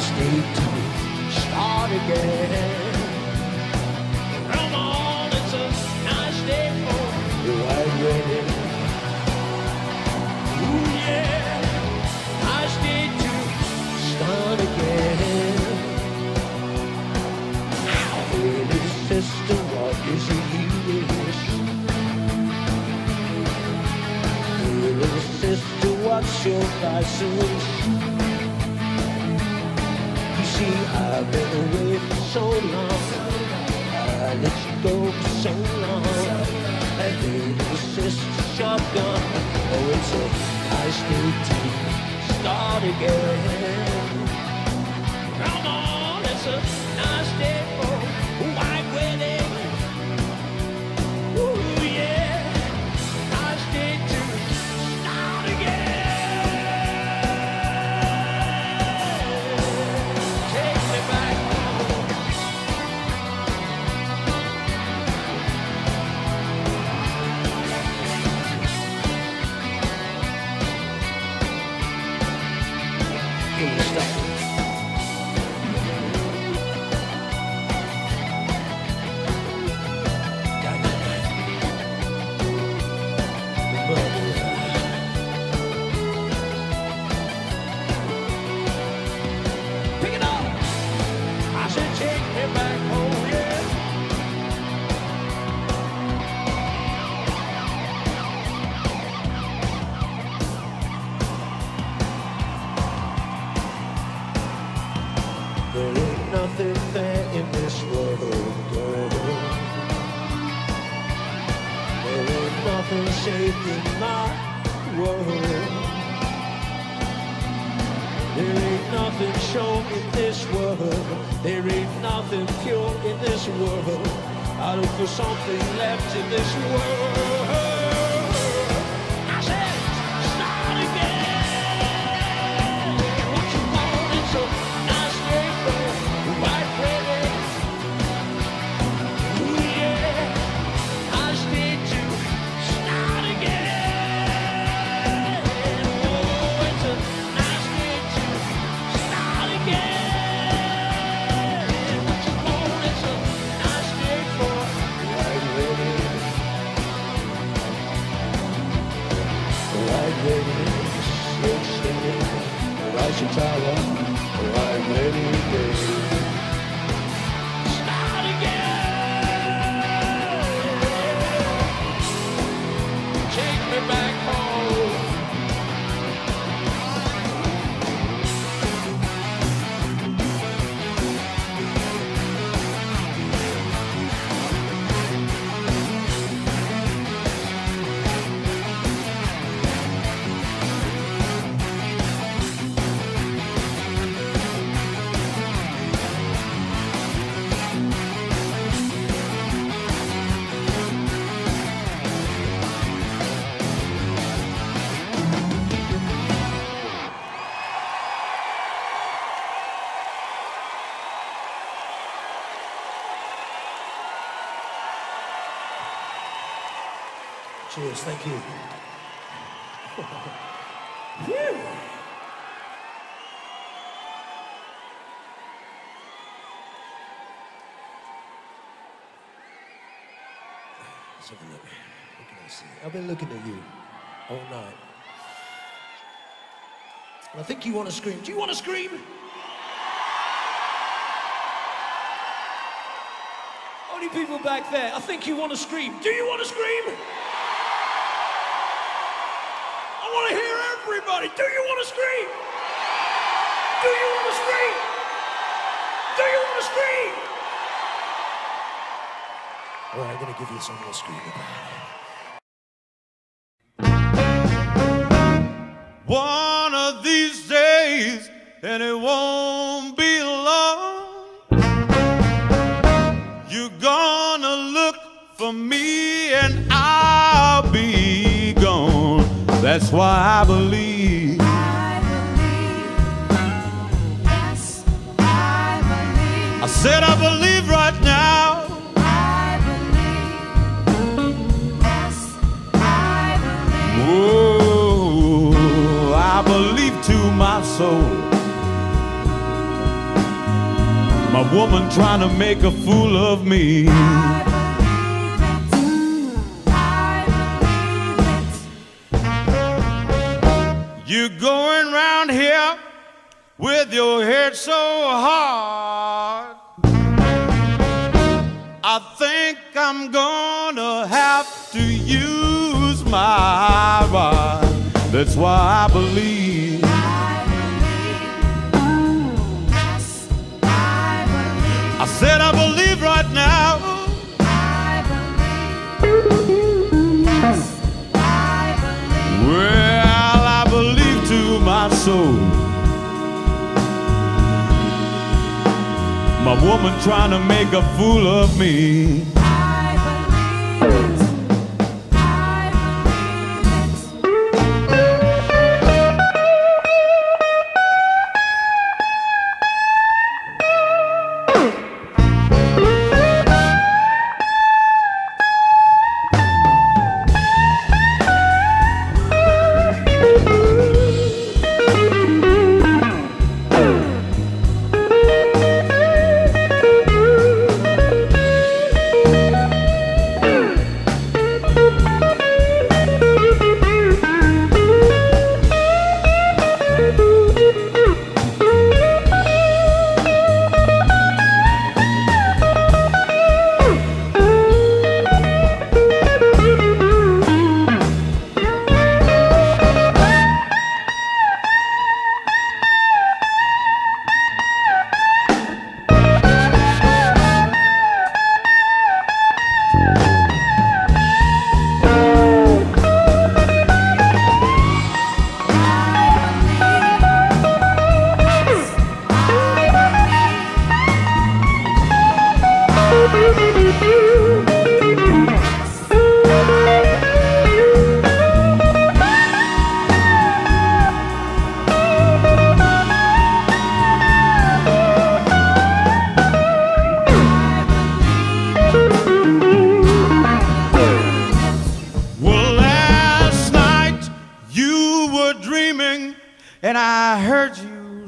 nice day to start again. Come on, it's a nice day for. Ooh, yeah, nice day to start again. Sister, what is sister, what's your I've been away for so long. I let you go for so long. And hey, little sister, shotgun. Oh, it's a nice day to start again. Come on, it's a nice day for white wedding. I look for something left in this world. Cheers, thank you. Let's have a look. What can I see? I've been looking at you all night. And I think you want to scream. Do you want to scream? Only people back there. I think you want to scream. Do you want to scream? I want to hear everybody. Do you want to scream? Do you want to scream? Do you want to scream? All right, I'm going to give you something to scream about. One of these days, and it won't be long. You're gonna look for me, That's why I believe. I said I believe right now. I believe. Yes, I believe. Oh, I believe to my soul. My woman trying to make a fool of me. Believe it. You going round here with your head so hard. I think I'm gonna have to use my rod. That's why I believe. I I believe. I said I believe right now. I believe. Yes, I believe. Well, soul. My woman trying to make a fool of me.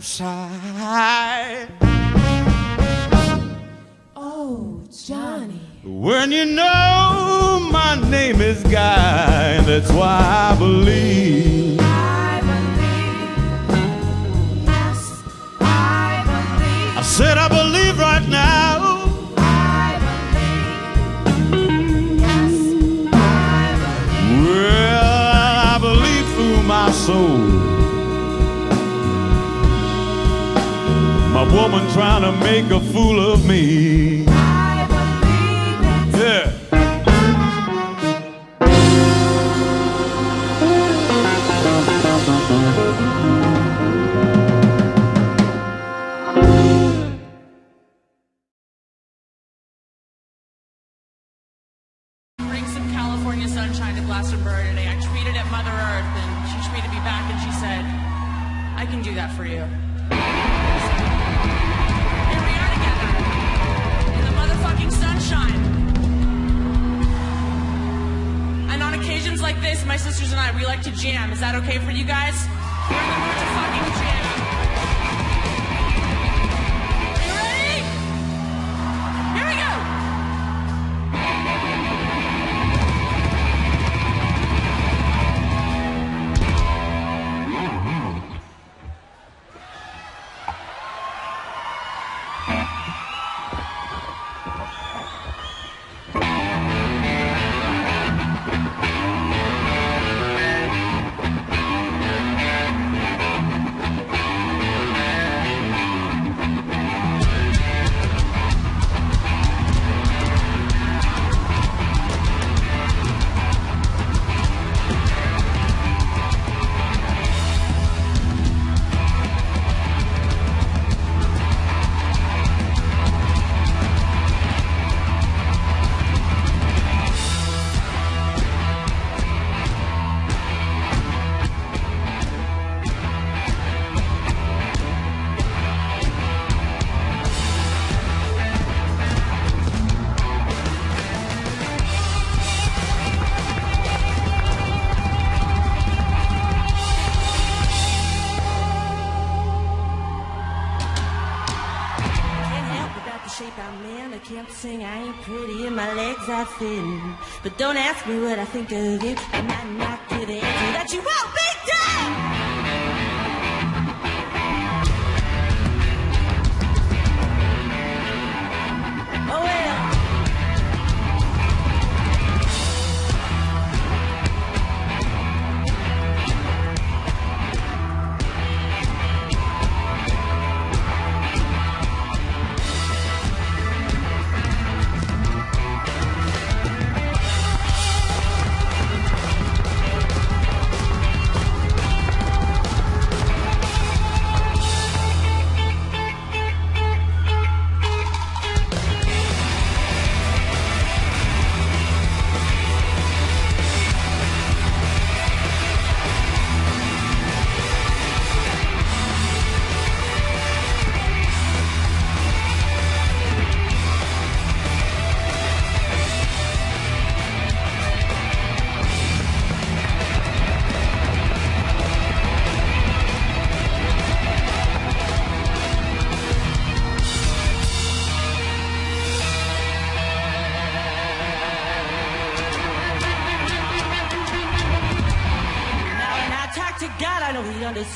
You. Oh, Johnny. When you know my name is Guy, that's why I believe. I believe. Yes, I believe. I said I believe right now. I woman trying to make a fool of me. I believe it. Yeah. bring some California sunshine to today. I Mother Earth and she tweeted me back and she said, I can do that for you. Motherfucking sunshine. And on occasions like this, my sisters and I, we like to jam. Is that okay for you guys? We're in the mood to fucking jam. But don't ask me what I think of you.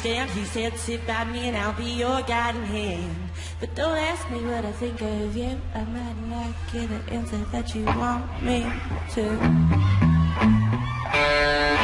He. He said, "Sit by me, and I'll be your guiding hand." But don't ask me what I think of you. I might not get an answer that you want me to.